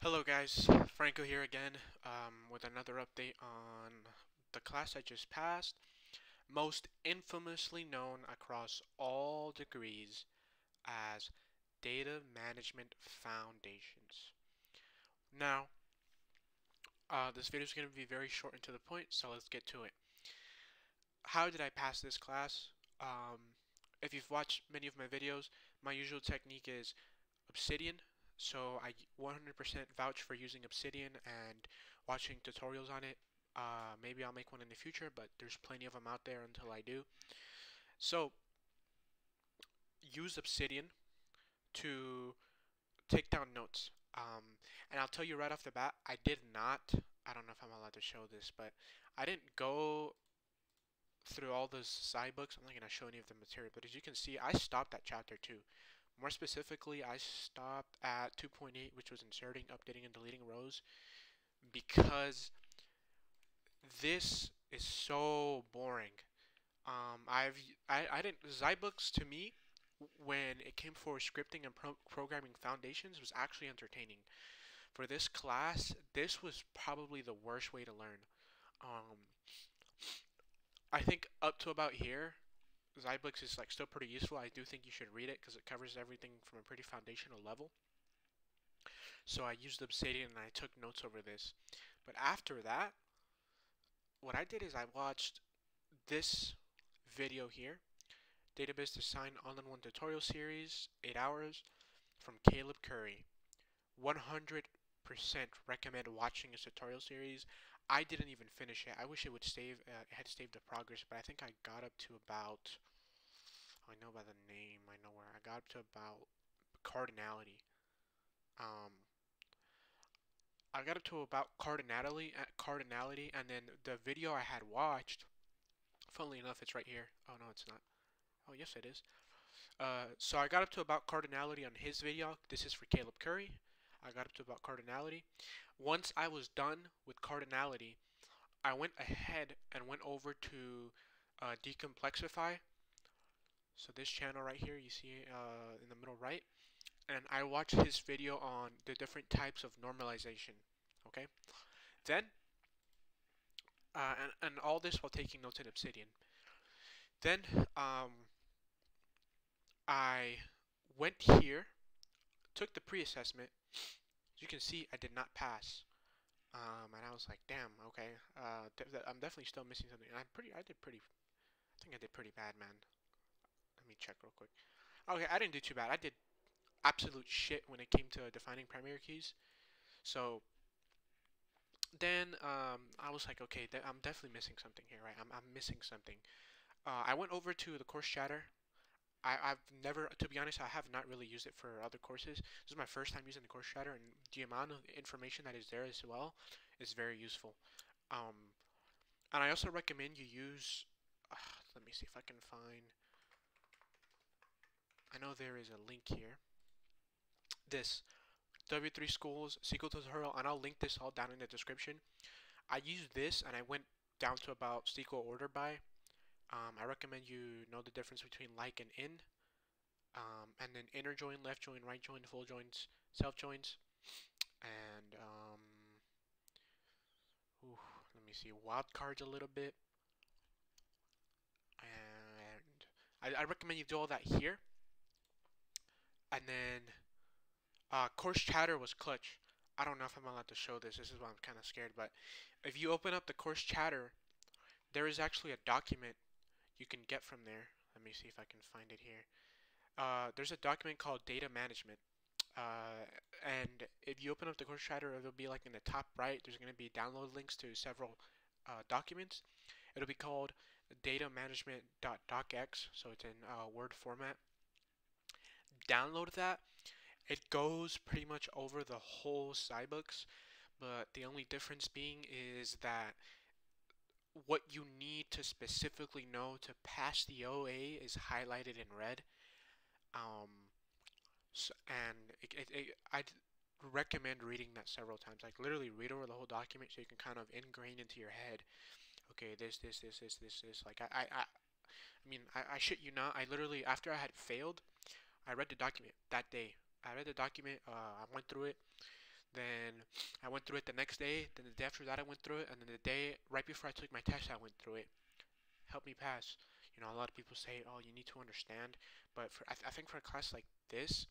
Hello guys, Franco here again um, with another update on the class I just passed, most infamously known across all degrees as Data Management Foundations. Now, uh, this video is going to be very short and to the point, so let's get to it. How did I pass this class? Um, if you've watched many of my videos, my usual technique is Obsidian, so I 100% vouch for using Obsidian and watching tutorials on it. Uh, maybe I'll make one in the future, but there's plenty of them out there until I do. So use Obsidian to take down notes. Um, and I'll tell you right off the bat, I did not, I don't know if I'm allowed to show this, but I didn't go through all those Zybooks. I'm not going to show any of the material, but as you can see, I stopped at chapter 2. More specifically, I stopped at 2.8, which was inserting, updating, and deleting rows, because this is so boring. Um, I've I, I didn't Zybooks to me when it came for scripting and pro programming foundations was actually entertaining. For this class, this was probably the worst way to learn. Um, I think up to about here, Zybooks is like still pretty useful. I do think you should read it because it covers everything from a pretty foundational level. So I used Obsidian and I took notes over this. But after that, what I did is I watched this video here, Database Design All-in-One Tutorial Series, 8 hours, from Caleb Curry. 100% recommend watching his tutorial series. I didn't even finish it. I wish it would save, uh, it had saved the progress, but I think I got up to about I know by the name. I know where I got up to about cardinality. Um, I got up to about cardinality, uh, cardinality, and then the video I had watched. Funnily enough, it's right here. Oh no, it's not. Oh yes, it is. Uh, so I got up to about cardinality on his video. This is for Caleb Curry. I got up to about cardinality. Once I was done with cardinality, I went ahead and went over to uh, decomplexify so this channel right here, you see uh, in the middle right, and I watched his video on the different types of normalization. Okay, then, uh, and and all this while taking notes in Obsidian. Then um, I went here, took the pre-assessment. As you can see, I did not pass. Um, and I was like, damn, okay, uh, I'm definitely still missing something. And I'm pretty, I did pretty, I think I did pretty bad, man me check real quick. Okay, I didn't do too bad. I did absolute shit when it came to defining primary keys. So then um, I was like, okay, I'm definitely missing something here, right? I'm, I'm missing something. Uh, I went over to the course chatter. I, have never, to be honest, I have not really used it for other courses. This is my first time using the course chatter, and the amount of information that is there as well is very useful. Um, and I also recommend you use, uh, let me see if I can find, I know there is a link here. This W3 Schools SQL tutorial, and I'll link this all down in the description. I used this and I went down to about SQL order by. Um, I recommend you know the difference between like and in. Um, and then inner join, left join, right join, full joins, self joins. And um, ooh, let me see, wildcards a little bit. And I, I recommend you do all that here and then uh, course chatter was clutch. I don't know if I'm allowed to show this. This is why I'm kind of scared. But if you open up the course chatter, there is actually a document you can get from there. Let me see if I can find it here. Uh, there's a document called data management. Uh, and if you open up the course chatter, it'll be like in the top right. There's going to be download links to several uh, documents. It'll be called data management.docx, so it's in uh, Word format download that, it goes pretty much over the whole Zybooks, but the only difference being is that what you need to specifically know to pass the OA is highlighted in red. Um, so, and it, it, it, I'd recommend reading that several times. Like literally read over the whole document so you can kind of ingrain into your head. Okay, this, this, this, this, this, this. Like I, I, I, I mean, I, I shit you not. I literally after I had failed, I read the document that day. I read the document. Uh, I went through it. Then I went through it the next day. Then the day after that, I went through it. And then the day right before I took my test, I went through it. Helped me pass. You know, a lot of people say, "Oh, you need to understand," but for I, th I think for a class like this,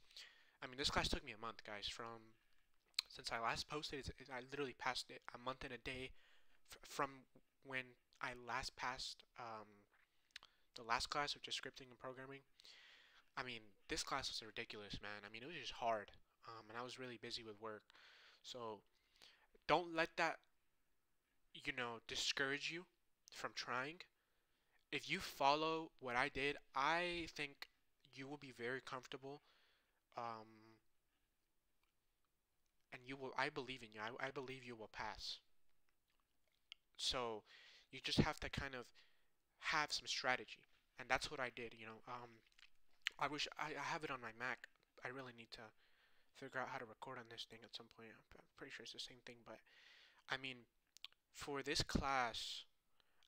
I mean, this class took me a month, guys. From since I last posted, it, I literally passed it a month and a day from when I last passed um, the last class, which is scripting and programming. I mean, this class was ridiculous, man. I mean, it was just hard, um, and I was really busy with work. So don't let that, you know, discourage you from trying. If you follow what I did, I think you will be very comfortable. Um, and you will, I believe in you. I, I believe you will pass. So you just have to kind of have some strategy. And that's what I did, you know. Um, I wish I, I have it on my Mac. I really need to figure out how to record on this thing at some point. I'm pretty sure it's the same thing, but I mean, for this class,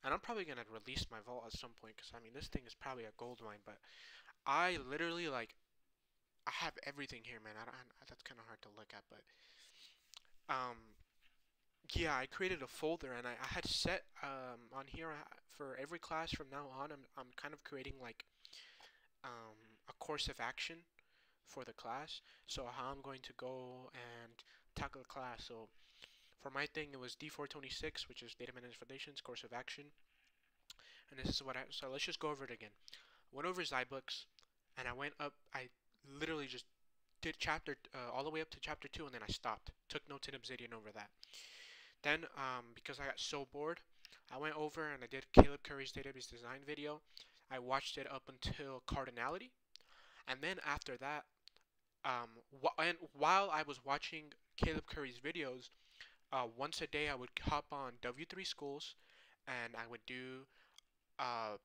and I'm probably gonna release my vault at some point because I mean, this thing is probably a gold mine. But I literally like, I have everything here, man. I don't, I, that's kind of hard to look at, but um, yeah, I created a folder and I, I had set um on here uh, for every class from now on. I'm I'm kind of creating like um a course of action for the class. So how I'm going to go and tackle the class. So for my thing, it was D426, which is Data Management Foundations, course of action. And this is what I, so let's just go over it again. Went over Zybooks, and I went up, I literally just did chapter, uh, all the way up to chapter 2, and then I stopped. Took notes in Obsidian over that. Then, um, because I got so bored, I went over and I did Caleb Curry's database design video. I watched it up until cardinality. And then after that, um, wh and while I was watching Caleb Curry's videos, uh, once a day I would hop on W3 Schools and I would do uh,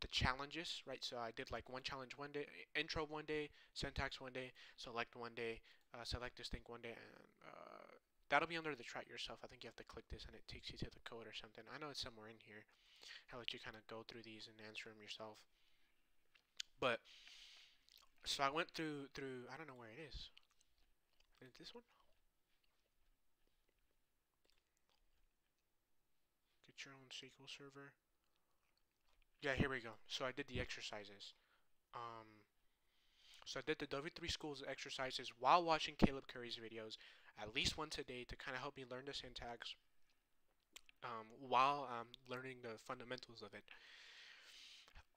the challenges, right? So I did like one challenge one day, intro one day, syntax one day, select one day, uh, select distinct one day, and uh, that'll be under the try yourself. I think you have to click this and it takes you to the code or something. I know it's somewhere in here. I'll let you kind of go through these and answer them yourself. But so I went through through I don't know where it is. Is this one? Get your own SQL server. Yeah, here we go. So I did the exercises. Um, so I did the W3 Schools exercises while watching Caleb Curry's videos at least once a day to kind of help me learn the syntax um, while um, learning the fundamentals of it.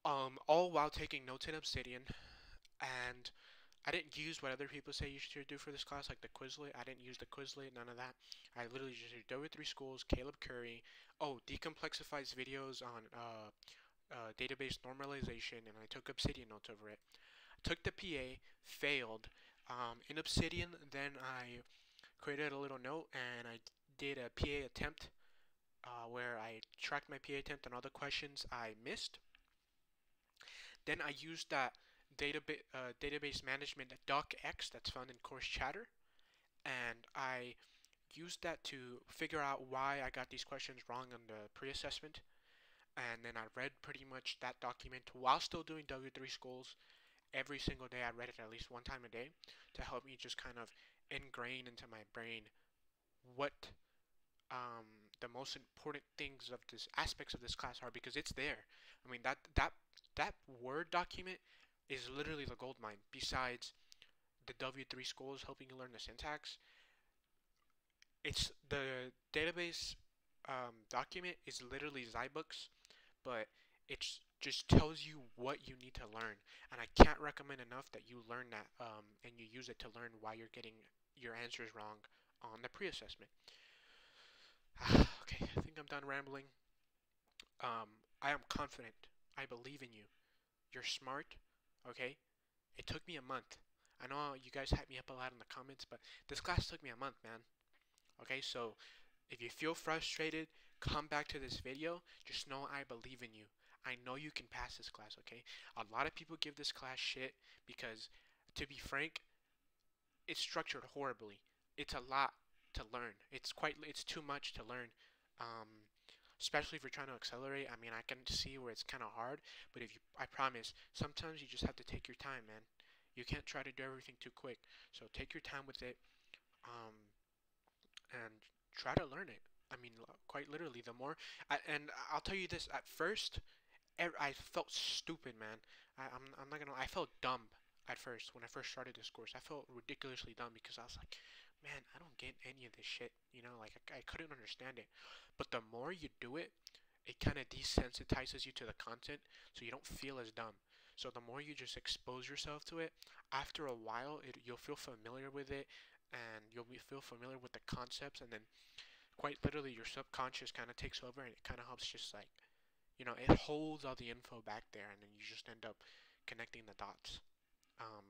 Um, all while taking notes in Obsidian and I didn't use what other people say you should do for this class, like the Quizlet. I didn't use the Quizlet, none of that. I literally just did W3 Schools, Caleb Curry. Oh, decomplexify's videos on uh, uh, database normalization, and I took Obsidian notes over it. Took the PA, failed. Um, in Obsidian, then I created a little note, and I did a PA attempt uh, where I tracked my PA attempt and all the questions I missed. Then I used that database uh, database management docx that's found in course chatter. And I used that to figure out why I got these questions wrong on the pre-assessment. And then I read pretty much that document while still doing W3 schools. Every single day I read it at least one time a day to help me just kind of ingrain into my brain what um, the most important things of this aspects of this class are because it's there. I mean that that that word document is literally the gold mine. Besides the W3 schools helping you learn the syntax, it's the database um, document is literally Zybooks, but it just tells you what you need to learn. And I can't recommend enough that you learn that um, and you use it to learn why you're getting your answers wrong on the pre-assessment. okay, I think I'm done rambling. Um, I am confident. I believe in you. You're smart. Okay? It took me a month. I know you guys hype me up a lot in the comments, but this class took me a month, man. Okay, so if you feel frustrated, come back to this video. Just know I believe in you. I know you can pass this class, okay? A lot of people give this class shit because, to be frank, it's structured horribly. It's a lot to learn. It's quite, it's too much to learn. Um, especially if you're trying to accelerate. I mean, I can see where it's kind of hard, but if you, I promise, sometimes you just have to take your time, man. You can't try to do everything too quick. So take your time with it. Um, and try to learn it. I mean, quite literally, the more, I, and I'll tell you this, at first, I felt stupid, man. I, I'm, I'm not gonna, I felt dumb at first when I first started this course. I felt ridiculously dumb because I was like, man, I don't get any of this shit, you know, like I, I couldn't understand it. But the more you do it, it kind of desensitizes you to the content so you don't feel as dumb. So the more you just expose yourself to it, after a while, it, you'll feel familiar with it, and you'll be, feel familiar with the concepts, and then quite literally your subconscious kind of takes over, and it kind of helps just like, you know, it holds all the info back there, and then you just end up connecting the dots. Um,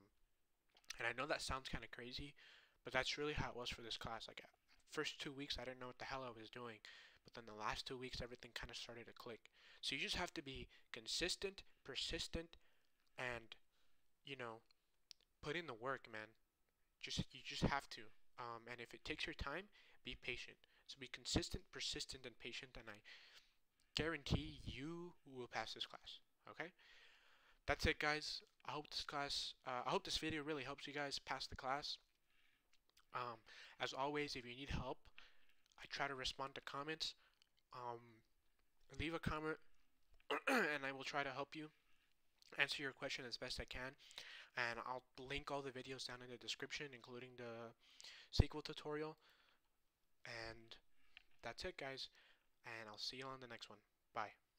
and I know that sounds kind of crazy, but that's really how it was for this class. Like, first two weeks, I didn't know what the hell I was doing. But then the last two weeks, everything kind of started to click. So you just have to be consistent, persistent, and, you know, put in the work, man. Just You just have to. Um, and if it takes your time, be patient. So be consistent, persistent, and patient, and I guarantee you will pass this class. Okay? That's it, guys. I hope this class, uh, I hope this video really helps you guys pass the class. Um, as always, if you need help, I try to respond to comments. Um, leave a comment, and I will try to help you answer your question as best I can. And I'll link all the videos down in the description, including the SQL tutorial. And that's it, guys. And I'll see you on the next one. Bye.